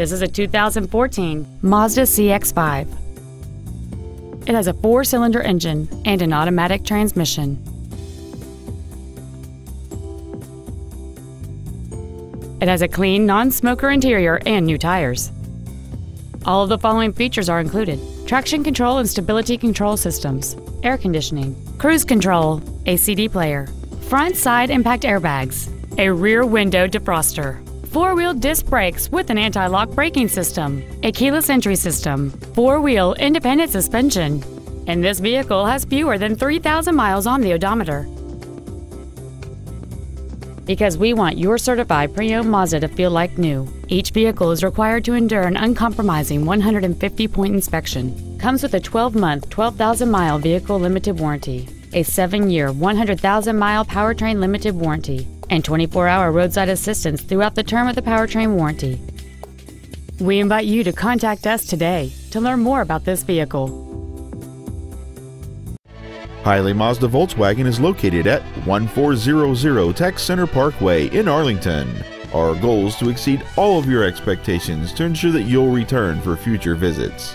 This is a 2014 Mazda CX-5. It has a four-cylinder engine and an automatic transmission. It has a clean, non-smoker interior and new tires. All of the following features are included. Traction control and stability control systems, air conditioning, cruise control, a CD player, front side impact airbags, a rear window defroster, four-wheel disc brakes with an anti-lock braking system, a keyless entry system, four-wheel independent suspension, and this vehicle has fewer than 3,000 miles on the odometer. Because we want your certified pre-owned Mazda to feel like new. Each vehicle is required to endure an uncompromising 150-point inspection. Comes with a 12-month, 12,000-mile vehicle limited warranty, a 7-year, 100,000-mile powertrain limited warranty, and 24-hour roadside assistance throughout the term of the powertrain warranty. We invite you to contact us today to learn more about this vehicle. Hiley Mazda Volkswagen is located at 1400 Tech Center Parkway in Arlington. Our goal is to exceed all of your expectations to ensure that you'll return for future visits.